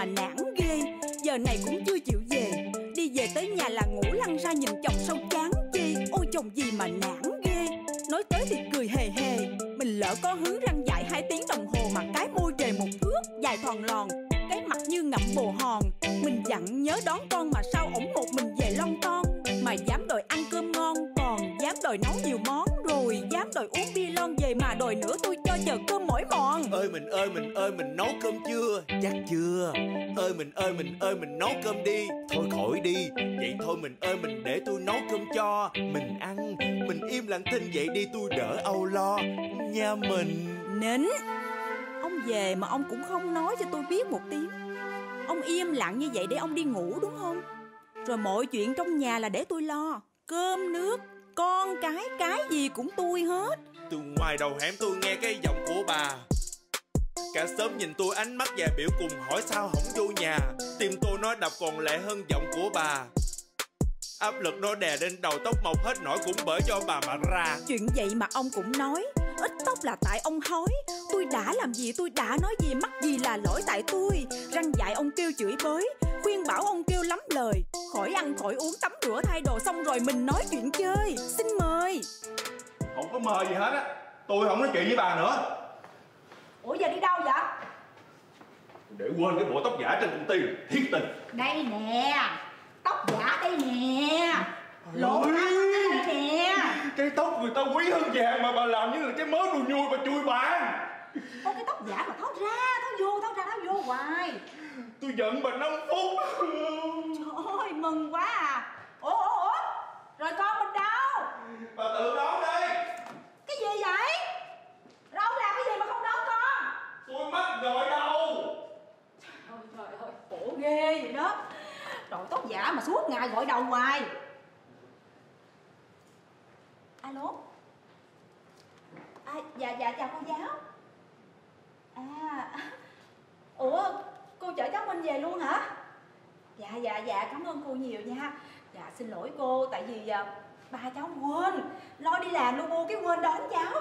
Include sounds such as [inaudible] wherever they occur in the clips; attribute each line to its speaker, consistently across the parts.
Speaker 1: mà nản ghê. Giờ này cũng chưa chịu về. Đi về tới nhà là ngủ lăn ra nhìn chồng sâu chán chi Ôi chồng gì mà nản ghê. Nói tới thì cười hề hề. Mình lỡ có hứng răng dại hai tiếng đồng hồ Mà cái môi về một thước dài thòn lòn. Cái mặt như ngậm bồ hòn. Mình dặn nhớ đón con mà sao ổng về mà đòi nữa tôi cho chờ cơm mỏi mòn.
Speaker 2: Ơi mình ơi mình ơi mình nấu cơm chưa? Chắc chưa. Ơi mình ơi mình ơi mình nấu cơm đi. Thôi khỏi đi. Vậy thôi mình ơi mình để tôi nấu cơm cho. Mình ăn. Mình im lặng thinh vậy đi tôi đỡ âu lo. Nha mình.
Speaker 1: Nín. Ông về mà ông cũng không nói cho tôi biết một tiếng. Ông im lặng như vậy để ông đi ngủ đúng không? Rồi mọi chuyện trong nhà là để tôi lo. Cơm nước Con cái Cái gì cũng tôi hết
Speaker 2: từ ngoài đầu hẻm tôi nghe cái giọng của bà. Cả sớm nhìn tôi ánh mắt và biểu cùng hỏi sao không vô nhà. Tim tôi nó đập còn lẹ hơn giọng của bà. Áp lực nó đè lên đầu tóc mọc hết nổi cũng bởi do bà mà ra.
Speaker 1: Chuyện vậy mà ông cũng nói, Ít tóc là tại ông hói Tôi đã làm gì, tôi đã nói gì, Mắc gì là lỗi tại tôi. Răng dại ông kêu chửi bới, Khuyên bảo ông kêu lắm lời. Khỏi ăn, khỏi uống, tắm rửa, thay đồ xong rồi mình nói chuyện chơi. Xin mời.
Speaker 3: Không có mời gì hết á. Tôi không nói chuyện với bà nữa.
Speaker 4: Ủa giờ đi đâu vậy?
Speaker 3: Để quên cái bộ tóc giả trên công ty Thiết tình.
Speaker 4: Đây nè Tóc giả đây nè. Ra đây nè.
Speaker 3: Cái tóc người ta quý hơn vàng mà bà làm như là cái mớ đồ nhui bà chui bàn
Speaker 4: Ô cái tóc giả mà tháo ra Tháo vô tháo ra tháo vô hoài.
Speaker 3: Tôi giận bà 5 phút.
Speaker 4: Trời ơi mừng quá à. Ủa ủa ủa Rồi con mình đâu?
Speaker 3: Bà tự đón
Speaker 4: Cái gì vậy? Đâu làm cái gì mà không đón con?
Speaker 3: Tôi mắc gọi đầu
Speaker 4: Trời trời ơi khổ ghê vậy đó. Rồi tóc giả mà suốt ngày gọi đầu hoài. Alo? À, Dạ dạ chào cô giáo. À Ủa cô chở cháu Minh về luôn hả? Dạ dạ dạ cảm ơn cô nhiều nha. Dạ xin lỗi cô tại vì à, ba cháu quên đi làm luôn mua cái quên đón cháu.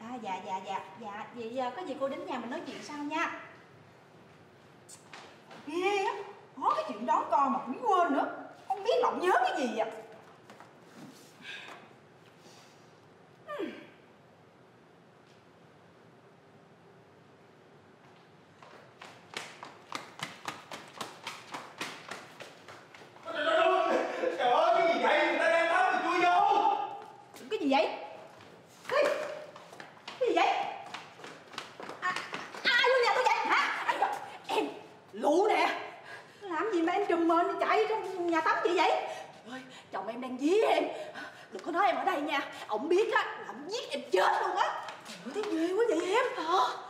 Speaker 4: À dạ dạ dạ dạ. Vậy giờ có gì cô đến nhà mình nói chuyện sau nha. Ghê á, Có cái chuyện đón con mà cũng quên nữa. Không biết lộn nhớ cái gì vậy
Speaker 3: Trời ơi cái gì vậy người ta đang tắm thì chui vô
Speaker 4: Cái gì vậy Cái, cái gì vậy à, Ai vô nhà tôi vậy hả Anh, Em lụ nè Làm gì trùm mền chạy trong nhà tắm vậy vậy? Ôi, Chồng em đang dí em. Đừng có nói em ở đây nha. Ông biết á là ông giết em chết luôn á. Ủa thấy ghê quá vậy em.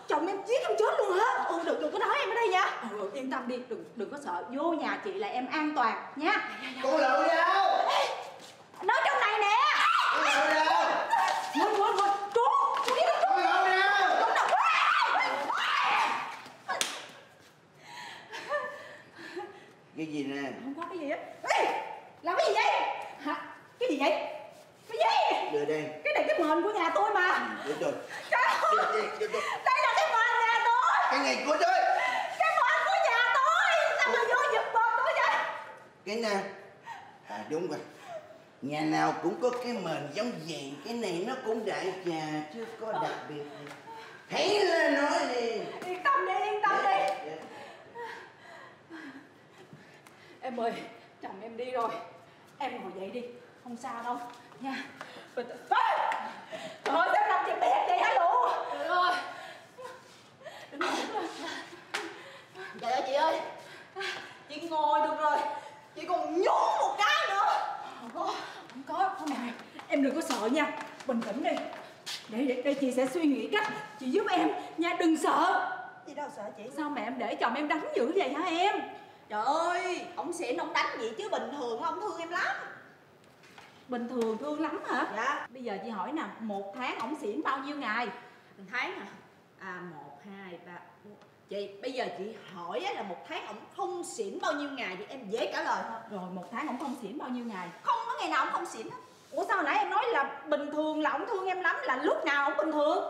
Speaker 4: Chồng em giết em chết luôn hả? Ừ đừng, đừng có nói em ở đây nha. Ừ, Yên tâm đi. Đừng đừng có sợ. Vô nhà chị là em an toàn nha.
Speaker 5: Cô lậu đi đâu?
Speaker 4: Nói trong này nè
Speaker 5: Cô lậu đi đâu?
Speaker 4: Quên quên quên Trốn Trốn đi trốn
Speaker 5: Cô lậu đi đâu?
Speaker 4: Trốn đâu
Speaker 5: Cái gì nè?
Speaker 4: Không có cái gì á Ê, Làm cái gì vậy? Hả? Cái gì vậy? Cái gì?
Speaker 5: Đưa đây.
Speaker 4: Cái này cái mền của nhà tôi mà.
Speaker 5: Đưa tôi.
Speaker 4: Trời ơi.
Speaker 5: đây,
Speaker 4: là cái mền nhà tôi.
Speaker 5: Cái này của tôi.
Speaker 4: Cái mền của nhà tôi. Sao mà vô giật mền tôi vậy?
Speaker 5: Cái nào? À đúng rồi. Nhà nào cũng có cái mền giống vậy. Cái này nó cũng đại trà Chứ có đặc biệt gì. Thấy là nói đi.
Speaker 4: Yên tâm đi yên tâm đi.
Speaker 5: Dạ.
Speaker 4: Em ơi Chồng em đi rồi. Em ngồi dậy đi Không sao đâu. Nha. Tĩnh Ê! Trời ơi sao làm chuyện đẹp vậy? Hả lụ Trời ơi Trời ơi chị ơi. Chị ngồi được rồi. Chị còn nhún một cái nữa. Không có Không có. Không này Em đừng có sợ nha. Bình tĩnh đi. Để, để, để chị sẽ suy nghĩ cách Chị giúp em. Nha đừng sợ.
Speaker 6: Gì đâu sợ chị?
Speaker 4: Sao mà em để chồng em đánh dữ vậy hả em
Speaker 6: Trời ơi Ông xỉn ông đánh vậy chứ bình thường ông thương em lắm.
Speaker 4: Bình thường thương lắm hả?
Speaker 6: Dạ.
Speaker 4: Bây giờ chị hỏi nè Một tháng ổng xỉn bao nhiêu ngày?
Speaker 6: Một tháng hả À một hai ba bốn. Chị bây giờ chị hỏi á là một tháng ông không xỉn bao nhiêu ngày thì em dễ trả lời. Thôi
Speaker 4: Rồi một tháng ổng không xỉn bao nhiêu ngày?
Speaker 6: Không có ngày nào ông không xỉn hết.
Speaker 4: Ủa sao hồi nãy em nói là bình thường là ổng thương em lắm Là lúc nào ổng bình thường?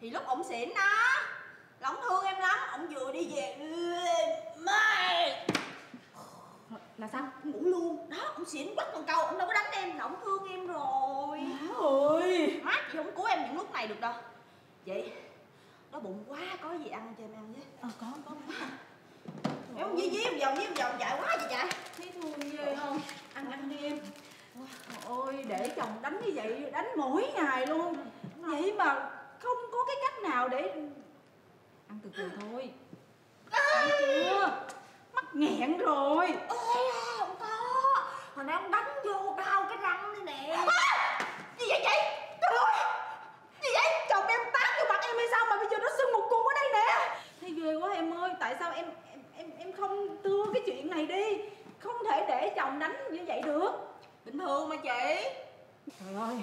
Speaker 6: Thì lúc ông xỉn đó là ông thương em lắm ông vừa đi về ông xỉn quắt con câu ông đâu có đánh em là ông thương em rồi.
Speaker 4: Má ơi.
Speaker 6: Má chị không cứu em những lúc này được đâu. Vậy đói bụng quá có gì ăn cho em ăn với.
Speaker 4: Ờ có có.
Speaker 6: Em không dí dí vòng dí vòng chạy quá chị chạy
Speaker 4: thấy thương ghê không? Ăn ăn đi em. Ôi. Để chồng đánh như vậy đánh mỗi ngày luôn. Vậy mà không có cái cách nào để ăn từ từ thôi. Ăn chưa? Mắc nghẹn rồi.
Speaker 6: Ơi à, có hồi nãy ông đánh vô đau cái răng đây nè.
Speaker 4: Gì vậy chị? Trời ơi gì vậy? Chồng em tát vô mặt em hay sao mà bây giờ nó sưng một cục ở đây nè? Thấy ghê quá em ơi tại sao em em em em không đưa cái chuyện này đi? Không thể để chồng đánh như vậy được.
Speaker 6: Bình thường mà chị.
Speaker 4: Trời ơi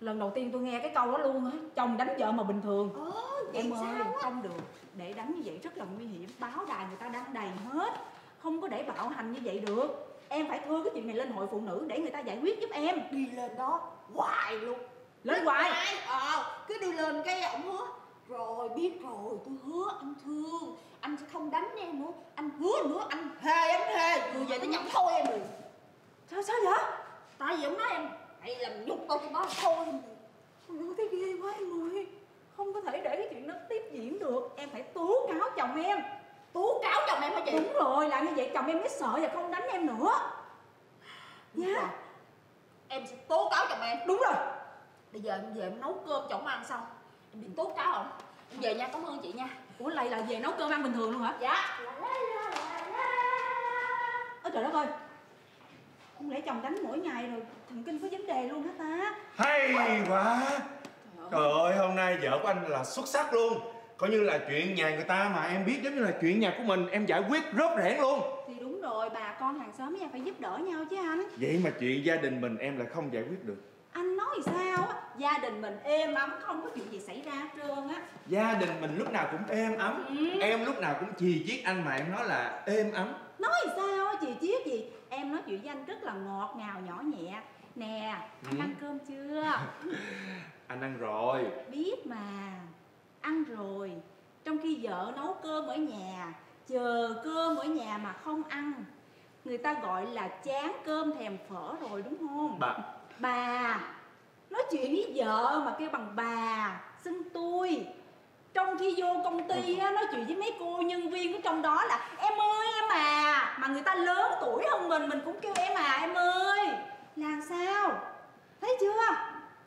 Speaker 4: lần đầu tiên tôi nghe cái câu đó luôn á chồng đánh vợ mà bình thường.
Speaker 6: Ồ vậy
Speaker 4: em ơi
Speaker 6: á?
Speaker 4: không được. Để đánh như vậy rất là nguy hiểm báo đài người ta đăng đầy hết. Không có để bạo hành như vậy được em phải thưa cái chuyện này lên hội phụ nữ để người ta giải quyết giúp em.
Speaker 6: Đi lên đó hoài luôn.
Speaker 4: Lên hoài?
Speaker 6: ờ cứ đi lên cái ổng hứa. Rồi biết rồi tôi hứa anh thương. Anh sẽ không đánh em nữa. Anh hứa nữa anh thề anh thề vừa về tới nhậm thôi em rồi
Speaker 4: sao sao vậy?
Speaker 6: Tại vì ông nói em mày làm nhục cái đó thôi
Speaker 4: ôi, thấy ghê quá em ơi. Không có thể để cái chuyện đó tiếp diễn được. Em phải tố cáo chồng em
Speaker 6: tố cáo chồng em hả chị?
Speaker 4: Đúng rồi, làm như vậy chồng em mới sợ và không đánh em nữa.
Speaker 6: Đúng
Speaker 4: Nha
Speaker 6: rồi. em sẽ tố cáo chồng em.
Speaker 4: Đúng rồi.
Speaker 6: Bây giờ em về em nấu cơm cho ăn xong. Em đi tố cáo ổng em về nha cảm ơn chị nha.
Speaker 4: Ủa lại là về nấu cơm ăn bình thường luôn hả?
Speaker 6: Dạ.
Speaker 4: Ôi trời đất ơi. Không lẽ chồng đánh mỗi ngày rồi Thần kinh có vấn đề luôn hả ta?
Speaker 2: Hay quá. Trời ơi hôm nay vợ của anh là xuất sắc luôn Coi như là chuyện nhà người ta mà em biết giống như là chuyện nhà của mình Em giải quyết rớt rẽn luôn.
Speaker 4: Thì đúng rồi, bà con hàng xóm em phải giúp đỡ nhau chứ anh.
Speaker 2: Vậy mà chuyện gia đình mình em lại không giải quyết được.
Speaker 4: Anh nói sao á Gia đình mình êm ấm không có chuyện gì xảy ra hết trơn á.
Speaker 2: Gia đình mình lúc nào cũng êm ấm.
Speaker 4: Ừ.
Speaker 2: Em lúc nào cũng chì chiết anh mà em nói là êm ấm.
Speaker 4: Nói sao á chị Chiết gì? Em nói chuyện với anh rất là ngọt ngào nhỏ nhẹ. Nè, anh
Speaker 2: Ừ.
Speaker 4: ăn cơm chưa? [laughs]
Speaker 2: Anh ăn rồi.
Speaker 4: Biết mà Ăn rồi. Trong khi vợ nấu cơm ở nhà Chờ cơm ở nhà mà không ăn Người ta gọi là chán cơm thèm phở rồi đúng không?
Speaker 2: Bà.
Speaker 4: Bà. Nói chuyện với vợ mà kêu bằng bà Xưng tôi. Trong khi vô công ty á, nói chuyện với mấy cô nhân viên ở trong đó là Em ơi em à. Mà người ta lớn tuổi hơn mình Mình cũng kêu em à em ơi. Làm sao? Thấy chưa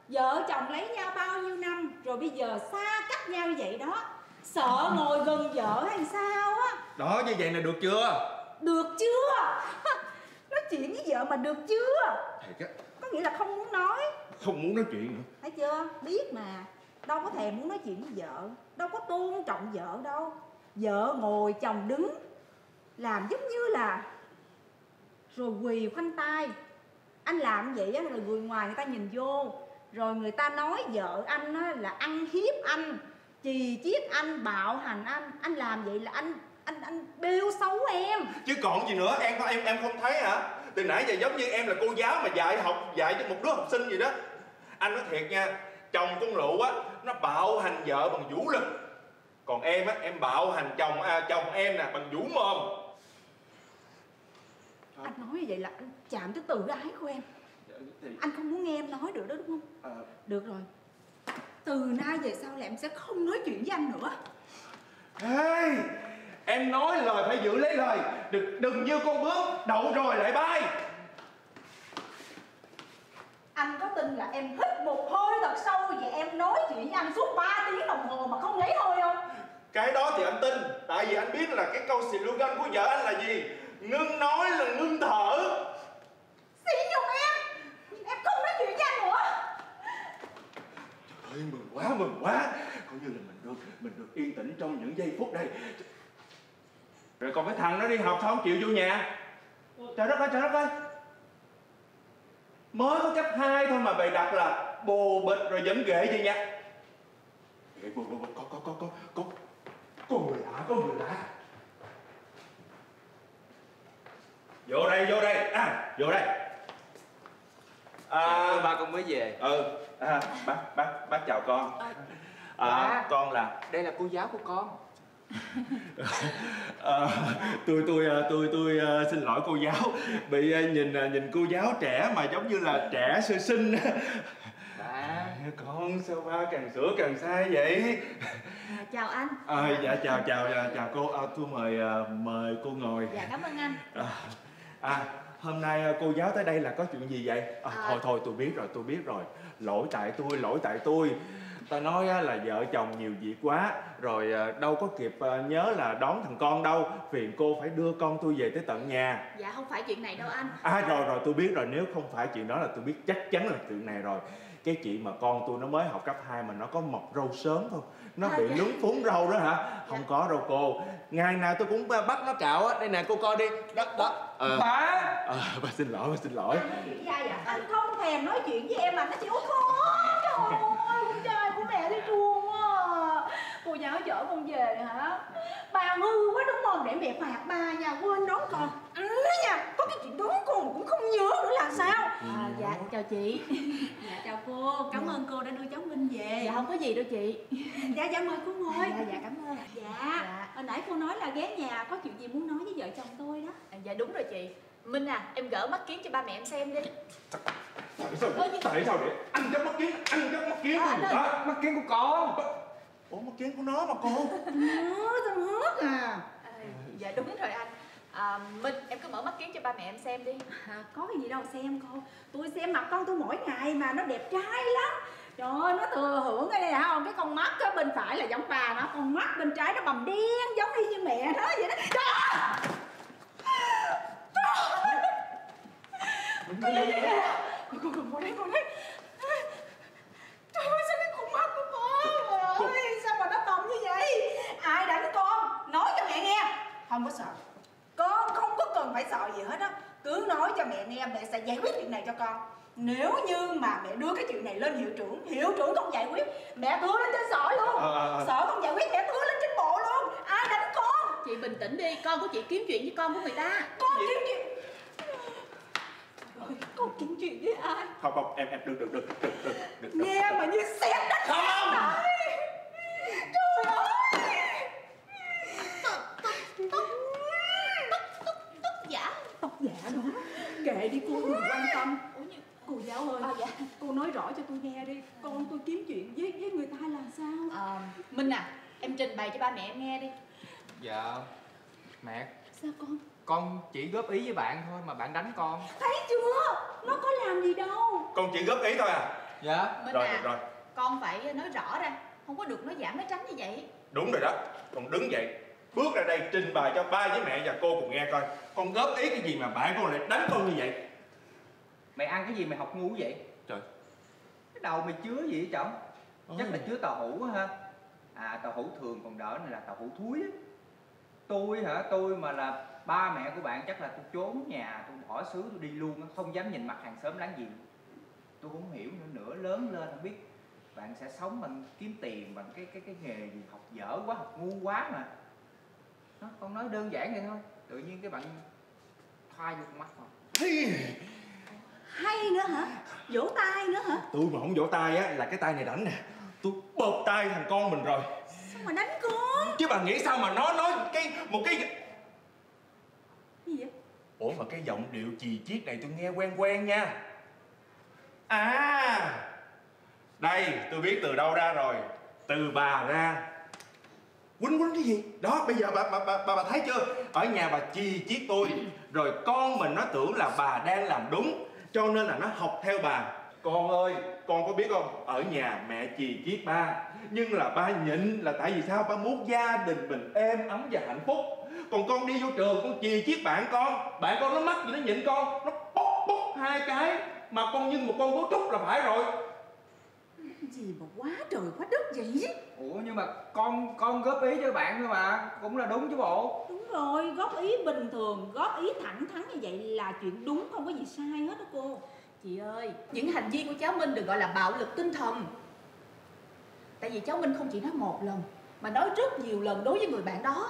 Speaker 4: Vợ chồng lấy nhau bao nhiêu năm Rồi bây giờ xa cách nhau như vậy đó. Sợ ngồi gần vợ hay sao á?
Speaker 2: Đó như vậy là được chưa?
Speaker 4: Được chưa? Nói chuyện với vợ mà được chưa?
Speaker 2: Thiệt á
Speaker 4: Có nghĩa là không muốn nói.
Speaker 2: Không muốn nói chuyện nữa.
Speaker 4: Thấy chưa? Biết mà. Đâu có thèm muốn nói chuyện với vợ. Đâu có tôn trọng vợ đâu. Vợ ngồi chồng đứng Làm giống như là Rồi quỳ khoanh tay. Anh làm vậy á rồi người ngoài người ta nhìn vô Rồi người ta nói vợ anh á là ăn hiếp anh Chì chiết anh, bạo hành anh. Anh làm vậy là anh anh anh bêu xấu em.
Speaker 2: Chứ còn gì nữa em em em không thấy hả? Từ nãy giờ giống như em là cô giáo mà dạy học Dạy cho một đứa học sinh gì đó. Anh nói thiệt nha Chồng con lụ á Nó bạo hành vợ bằng vũ lực. Còn em á em bạo hành chồng à, chồng em nè bằng vũ mồm.
Speaker 4: Anh nói như vậy là anh chạm tới tự ái của em Anh không muốn nghe em nói được đó đúng không?
Speaker 2: Ờ.
Speaker 4: Được rồi. Từ nay về sau là em sẽ không nói chuyện với anh nữa.
Speaker 2: Hey, em nói lời phải giữ lấy lời. Đừng đừng như con bướm. Đậu rồi lại bay.
Speaker 4: Anh có tin là em hít một hơi thật sâu Và em nói chuyện với anh suốt 3 tiếng đồng hồ mà không lấy hơi không?
Speaker 2: cái đó thì anh tin. Tại vì anh biết là cái câu slogan của vợ anh là gì? Ngưng nói là ngưng thở
Speaker 4: Xỉ nhục em Em không nói chuyện với anh nữa
Speaker 2: Trời ơi mừng quá mừng quá. Coi như là mình được mình được yên tĩnh trong những giây phút đây. Rồi còn cái thằng nó đi học sao không chịu vô nhà? Trời đất ơi, trời đất ơi. Mới có cấp 2 thôi mà bày đặt là bồ bịch rồi dẫn ghệ về nhà ghệ bồ bịch có có có có có. Có người lạ, có người lạ. Vô đây vô đây. À vô đây à,
Speaker 7: ba con mới về.
Speaker 2: Ừ à, bác bác bác chào con. À,
Speaker 7: Dạ.
Speaker 2: con là
Speaker 7: đây là cô giáo của con.
Speaker 2: À, [laughs] tôi tôi à, tôi tôi à, xin lỗi cô giáo. Bị à, nhìn nhìn cô giáo trẻ mà giống như là trẻ sơ sinh.
Speaker 7: Ba
Speaker 2: con sao ba càng sửa càng sai vậy?
Speaker 8: À, chào anh.
Speaker 2: À, dạ chào chào chào, chào cô. À, tôi mời à, mời cô ngồi.
Speaker 8: Dạ cảm ơn anh.
Speaker 2: À, à hôm nay cô giáo tới đây là có chuyện gì vậy? À,
Speaker 8: À.
Speaker 2: thôi thôi tôi biết rồi tôi biết rồi. Lỗi tại tôi lỗi tại tôi. Ta nói là vợ chồng nhiều việc quá rồi à, đâu có kịp nhớ là đón thằng con đâu. Phiền cô phải đưa con tôi về tới tận nhà.
Speaker 8: Dạ không phải chuyện này đâu anh.
Speaker 2: À rồi rồi tôi biết rồi. Nếu không phải chuyện đó là tôi biết chắc chắn là chuyện này rồi cái chuyện mà con tôi nó mới học cấp 2 mà nó có mọc râu sớm thôi nó bị
Speaker 8: dạ.
Speaker 2: lúng phúng râu đó hả? Không có đâu cô. Ngày nào tôi cũng bắt nó cạo á. Đây nè cô coi đi. Đó đó. Ờ.
Speaker 7: ba
Speaker 2: À, bà xin lỗi, bà xin lỗi.
Speaker 4: chuyện gì vậy anh không thèm nói chuyện với em mà nó chịu khó trời ơi con trai của mẹ đi chuông quá à. cô giáo chở con về hả? Bà ngu quá đúng không? Để mẹ phạt bà nha quên đón con. Ừ nha có cái chuyện đón con mà cũng không nhớ nữa là sao?
Speaker 8: À, dạ chào chị. [laughs]
Speaker 1: Dạ chào cô, cảm ơn cô đã đưa cháu Minh về.
Speaker 8: Dạ không có gì đâu chị. [laughs]
Speaker 1: Dạ dạ mời cô ngồi.
Speaker 8: Dạ dạ cảm ơn.
Speaker 1: Dạ,
Speaker 8: Dạ.
Speaker 1: hồi nãy cô nói là ghé nhà có chuyện gì muốn nói với vợ chồng tôi đó.
Speaker 8: À, dạ đúng rồi chị. Minh à em gỡ mắt kiến cho ba mẹ em xem đi.
Speaker 2: Tại sao, tại sao để ăn cái mắt kiến, ăn cái mắt kiến. Người ta?
Speaker 7: mắt kiến của con
Speaker 2: Ủa mắt kiến của nó mà cô.
Speaker 4: nhớ tao hết à
Speaker 8: à, dạ đúng rồi anh à, minh em cứ mở mắt kiến cho ba mẹ em xem đi
Speaker 4: À, có cái gì đâu xem cô tôi xem mặt con tôi mỗi ngày mà nó đẹp trai lắm trời ơi nó thừa hưởng cái này hả không cái con mắt á bên phải là giống bà nó con mắt bên trái nó bầm đen giống y như mẹ nó vậy đó trời ơi! Cái? Con con con đây con đây trời ơi sao cái con mắt của con ơi sao mà nó bầm như vậy ai đánh con nói cho mẹ nghe không có sợ. Con không có cần phải sợ gì hết á. Cứ nói cho mẹ nghe mẹ sẽ giải quyết chuyện này cho con. Nếu như mà mẹ đưa cái chuyện này lên hiệu trưởng hiệu trưởng không giải quyết mẹ đưa lên trên sở luôn.
Speaker 2: Ờ, ờ, ờ.
Speaker 4: sở không giải quyết mẹ đưa lên trên bộ luôn. Ai đánh con?
Speaker 8: Chị bình tĩnh đi con của chị kiếm chuyện với con của người ta.
Speaker 4: Con kiếm chuyện. Con kiếm chuyện với ai?
Speaker 2: Không, không, em, em, được, được, được, được, được, được.
Speaker 4: nghe mà như xét đánh
Speaker 2: Không!
Speaker 4: trời ơi
Speaker 8: tức giả
Speaker 4: tóc giả đó kệ đi cô đừng quan tâm
Speaker 8: ủa như
Speaker 4: cô giáo ơi
Speaker 8: à, dạ
Speaker 4: cô nói rõ cho tôi nghe đi con tôi kiếm chuyện với với người ta là sao
Speaker 8: à, minh à em trình bày cho ba mẹ em nghe đi
Speaker 7: dạ mẹ
Speaker 4: sao con
Speaker 7: con chỉ góp ý với bạn thôi mà bạn đánh con
Speaker 4: thấy chưa nó có làm gì đâu
Speaker 2: Con chỉ góp ý thôi à?
Speaker 7: dạ
Speaker 8: minh
Speaker 2: Rồi,
Speaker 8: à
Speaker 2: rồi, rồi.
Speaker 8: con phải nói rõ ra không có được nói giảm nói tránh như vậy
Speaker 2: Đúng rồi đó. Con đứng dậy, bước ra đây trình bày cho ba với mẹ và cô cùng nghe coi. Con góp ý cái gì mà bạn con lại đánh con như vậy?
Speaker 7: mày ăn cái gì mày học ngu vậy
Speaker 2: Trời.
Speaker 7: Cái đầu mày chứa gì vậy chồng? Chắc là chứa tàu hũ á ha. À tàu hũ thường còn đỡ này là tàu hũ thúi á. Tôi hả? Tôi mà là ba mẹ của bạn chắc là tôi trốn nhà tôi bỏ xứ tôi đi luôn á không dám nhìn mặt hàng xóm láng giềng. Tôi không hiểu nữa nữa lớn lên không biết bạn sẽ sống bằng kiếm tiền bằng cái cái cái nghề gì học dở quá học ngu quá mà. Nó con nói đơn giản vậy thôi. Tự nhiên cái bạn thoai vô con mắt không
Speaker 4: hay nữa hả? Vỗ tay nữa hả?
Speaker 2: Tôi mà không vỗ tay á là cái tay này đánh nè. Tôi bóp tay thằng con mình rồi.
Speaker 4: sao mà đánh con?
Speaker 2: Chứ bà nghĩ sao mà nó nói cái một cái
Speaker 4: gì vậy?
Speaker 2: Ủa mà cái giọng điệu chì chiết này tôi nghe quen quen nha. À Đây tôi biết từ đâu ra rồi. Từ bà ra. Quýnh quýnh cái gì? Đó bây giờ bà bà bà, bà, bà thấy chưa? Ở nhà bà chi chiết tôi. Rồi con mình nó tưởng là bà đang làm đúng Cho nên là nó học theo bà. Con ơi con có biết không? Ở nhà mẹ chì chiết ba. Nhưng là ba nhịn là tại vì sao? Ba muốn gia đình mình êm ấm và hạnh phúc. Còn con đi vô trường con chì chiết bạn con. Bạn con nó mắc gì nó nhịn con. Nó bốc bốc hai cái. Mà con như một con gấu trúc là phải rồi.
Speaker 4: Gì mà quá trời quá đất vậy?
Speaker 7: Ủa nhưng mà con con góp ý cho bạn thôi mà. Cũng là đúng chứ bộ
Speaker 4: rồi, góp ý bình thường, góp ý thẳng thắn như vậy là chuyện đúng, không có gì sai hết đó cô.
Speaker 8: Chị ơi, những hành vi của cháu minh được gọi là bạo lực tinh thần. Tại vì cháu minh không chỉ nói một lần, mà nói rất nhiều lần đối với người bạn đó.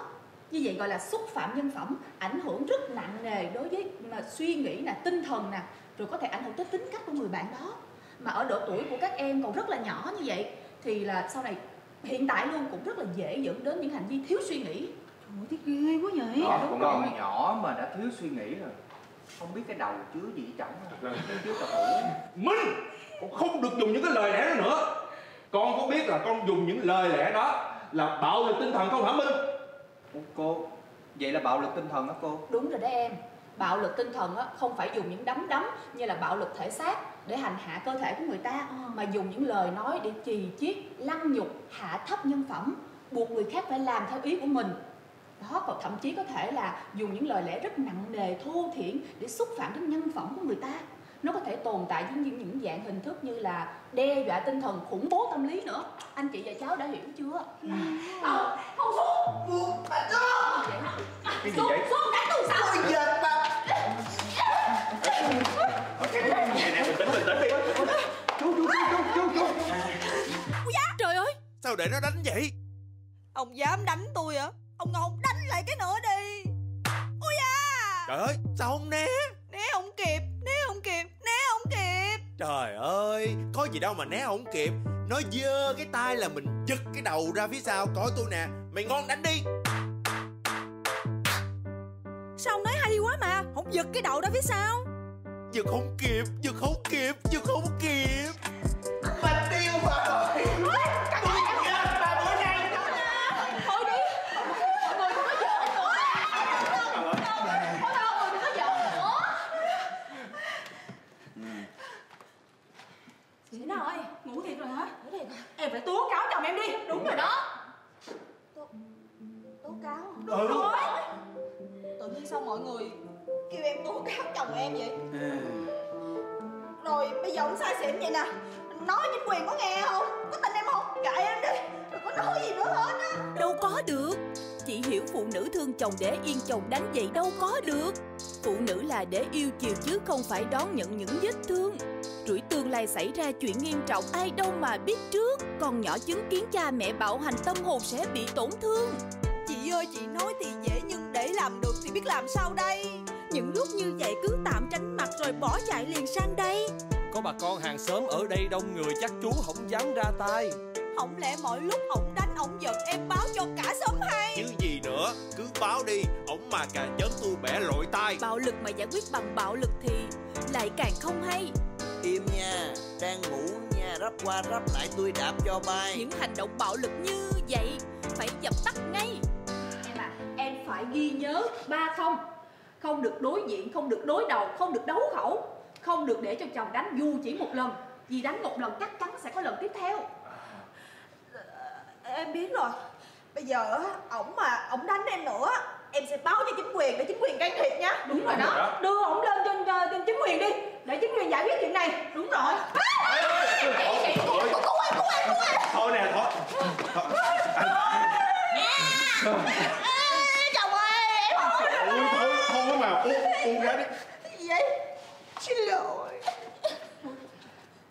Speaker 8: Như vậy gọi là xúc phạm nhân phẩm, ảnh hưởng rất nặng nề đối với, mà suy nghĩ nè, tinh thần nè, rồi có thể ảnh hưởng tới tính cách của người bạn đó. Mà ở độ tuổi của các em còn rất là nhỏ như vậy, thì là sau này, hiện tại luôn cũng rất là dễ dẫn đến những hành vi thiếu suy nghĩ.
Speaker 4: Ủa thế ghê quá vậy?
Speaker 7: Đó,
Speaker 8: đúng
Speaker 7: con
Speaker 8: rồi.
Speaker 7: con nhỏ mà đã thiếu suy nghĩ rồi. Không biết cái đầu chứa gì không chứa tao thủ
Speaker 2: Minh! Con không được dùng những cái lời lẽ đó nữa. Con có biết là con dùng những lời lẽ đó Là bạo lực tinh thần không hả Minh?
Speaker 7: Ủa, cô vậy là bạo lực tinh thần đó cô?
Speaker 8: Đúng rồi đó em. Bạo lực tinh thần á không phải dùng những đấm đấm như là bạo lực thể xác để hành hạ cơ thể của người ta mà dùng những lời nói để chì chiết lăng nhục hạ thấp nhân phẩm buộc người khác phải làm theo ý của mình đó còn thậm chí có thể là dùng những lời lẽ rất nặng nề thô thiển để xúc phạm đến nhân phẩm của người ta. Nó có thể tồn tại với những những dạng hình thức như là đe dọa tinh thần khủng bố tâm lý nữa. Anh chị và cháu đã hiểu chưa?
Speaker 4: Không, không xuống.
Speaker 5: Buộc bà
Speaker 8: vậy
Speaker 7: cái gì vậy?
Speaker 8: xuống đánh tôi sao?
Speaker 5: Ôi giời bà.
Speaker 1: Trời ơi.
Speaker 9: Sao để nó đánh vậy?
Speaker 1: Ông dám đánh tôi hả Ông ngon đánh lại cái nữa đi. Ôi da!
Speaker 9: Trời ơi sao không né?
Speaker 1: Né không kịp Né không kịp Né không kịp.
Speaker 9: Trời ơi Có gì đâu mà né không kịp. Nó dơ cái tay là mình giật cái đầu ra phía sau. Coi tôi nè Mày ngon đánh đi.
Speaker 1: Sao ông nói hay quá mà Không giật cái đầu ra phía sau?
Speaker 9: Giật không kịp Giật không kịp Giật không kịp.
Speaker 5: Bà tiêu rồi
Speaker 8: thôi đi mọi người đừng có giỡn nữa thôi thôi mọi người đừng có giỡn nữa
Speaker 4: Thế nào ơi, ngủ thiệt rồi hả? Em phải tố cáo chồng em đi
Speaker 8: đúng rồi đó
Speaker 6: tố cáo
Speaker 2: Ừ.
Speaker 6: Tự nhiên sao mọi người kêu em tố cáo chồng em vậy? Rồi bây giờ ông sai xỉn vậy nè. Nói chính quyền có nghe không? Có tin em không? Kệ em đi. Đừng có nói gì nữa hết á.
Speaker 1: Đâu có được. Chị hiểu phụ nữ thương chồng để yên chồng đánh vậy đâu có được. Phụ nữ là để yêu chiều chứ không phải đón nhận những vết thương Rủi tương lai xảy ra chuyện nghiêm trọng ai đâu mà biết trước. Con nhỏ chứng kiến cha mẹ bạo hành tâm hồn sẽ bị tổn thương. Chị ơi chị nói thì dễ nhưng để làm được thì biết làm sao đây? Những lúc như vậy cứ tạm tránh mặt rồi bỏ chạy liền sang đây.
Speaker 10: Có bà con hàng xóm ở đây đông người chắc chú không dám ra tay.
Speaker 1: Không lẽ mọi lúc ổng đánh ổng giận em báo cho cả xóm hay?
Speaker 9: Chứ gì nữa Cứ báo đi Ổng mà cà chớn tôi bẻ lội tay
Speaker 1: Bạo lực mà giải quyết bằng bạo lực thì lại càng không hay
Speaker 5: Im nha Đang ngủ nha Rắp qua rắp lại tôi đạp cho bay.
Speaker 1: Những hành động bạo lực như vậy phải dập tắt ngay.
Speaker 8: Em à em phải ghi nhớ ba không. Không được đối diện không được đối đầu không được đấu khẩu. Không được để cho chồng đánh dù chỉ một lần. Vì đánh một lần chắc chắn sẽ có lần tiếp theo.
Speaker 6: Em biết rồi. Bây giờ á ổng mà ổng đánh em nữa em sẽ báo cho chính quyền để chính quyền can thiệp nhá
Speaker 8: đúng rồi đó.
Speaker 4: Đưa ổng lên trên, ờ, trên chính quyền đi Để chính quyền giải quyết chuyện này.
Speaker 8: Đúng rồi.
Speaker 9: Thôi thôi nè thôi.
Speaker 6: Chồng ơi em
Speaker 2: Thôi thôi thôi mà Uống uống ra đi.
Speaker 6: Gì vậy? Xin lỗi.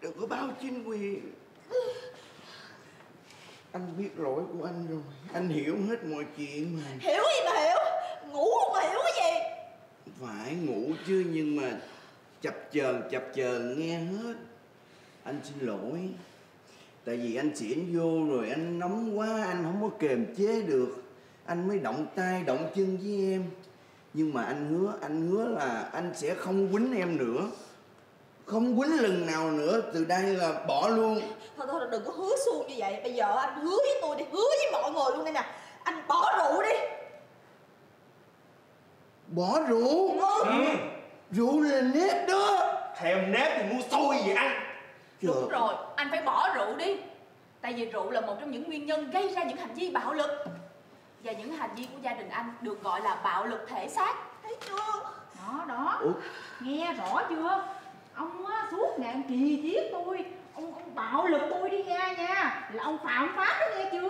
Speaker 5: Đừng có báo chính quyền. Anh biết lỗi của anh rồi. Anh hiểu hết mọi chuyện mà.
Speaker 6: Hiểu gì mà hiểu ngủ không mà hiểu cái gì?
Speaker 5: Phải ngủ chứ nhưng mà Chập chờn chập chờn nghe hết. Anh xin lỗi. Tại vì anh xỉn vô rồi anh nóng quá Anh không có kềm chế được. Anh mới động tay động chân với em. Nhưng mà anh hứa Anh hứa là anh sẽ không quýnh em nữa. Không quýnh lần nào nữa Từ đây là bỏ luôn.
Speaker 6: Thôi thôi đừng có hứa suông như vậy. Bây giờ anh hứa với tôi đi hứa với mọi người luôn đây nè. Anh bỏ rượu đi
Speaker 5: Bỏ rượu.
Speaker 6: Ừ.
Speaker 5: Rượu là nếp đó.
Speaker 2: Thèm nếp thì mua xôi gì ăn?
Speaker 5: Trời
Speaker 8: đúng rồi anh phải bỏ rượu đi. Tại vì rượu là một trong những nguyên nhân gây ra những hành vi bạo lực. Và những hành vi của gia đình anh được gọi là bạo lực thể xác.
Speaker 6: Thấy chưa?
Speaker 4: Đó đó.
Speaker 5: Ủa?
Speaker 4: Nghe rõ chưa? Ông á suốt ngày ông chì chiết tôi. Ông, ông bạo lực tôi đi nha nha. Là ông phạm pháp đó nghe chưa?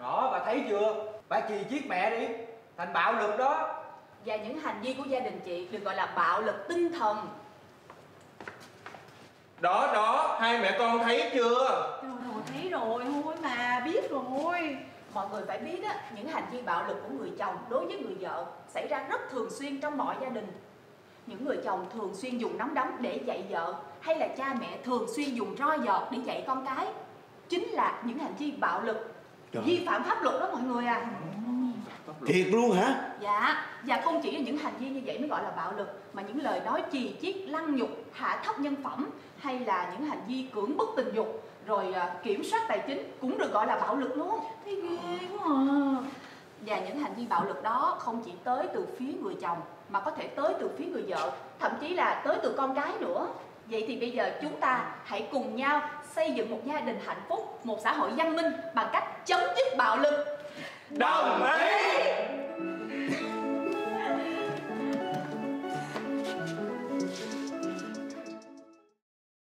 Speaker 7: Đó bà thấy chưa? Bà chì chiết mẹ đi. Thành bạo lực đó
Speaker 8: và những hành vi của gia đình chị được gọi là bạo lực tinh thần.
Speaker 2: Đó đó Hai mẹ con thấy chưa?
Speaker 4: Rồi rồi thấy rồi thôi mà biết rồi.
Speaker 8: Mọi người phải biết á những hành vi bạo lực của người chồng đối với người vợ xảy ra rất thường xuyên trong mọi gia đình. Những người chồng thường xuyên dùng nắm đấm để dạy vợ hay là cha mẹ thường xuyên dùng roi giọt để dạy con cái. Chính là những hành vi bạo lực
Speaker 5: Trời.
Speaker 8: vi phạm pháp luật đó mọi người à
Speaker 5: thiệt luôn hả?
Speaker 8: Dạ, và không chỉ là những hành vi như vậy mới gọi là bạo lực Mà những lời nói chì chiết, lăng nhục, hạ thấp nhân phẩm Hay là những hành vi cưỡng bức tình dục Rồi à, kiểm soát tài chính cũng được gọi là bạo lực luôn.
Speaker 4: Thấy ghê quá à.
Speaker 8: Và những hành vi bạo lực đó không chỉ tới từ phía người chồng Mà có thể tới từ phía người vợ Thậm chí là tới từ con cái nữa. Vậy thì bây giờ chúng ta hãy cùng nhau xây dựng một gia đình hạnh phúc Một xã hội văn minh bằng cách chấm dứt bạo lực
Speaker 2: Đồng ý.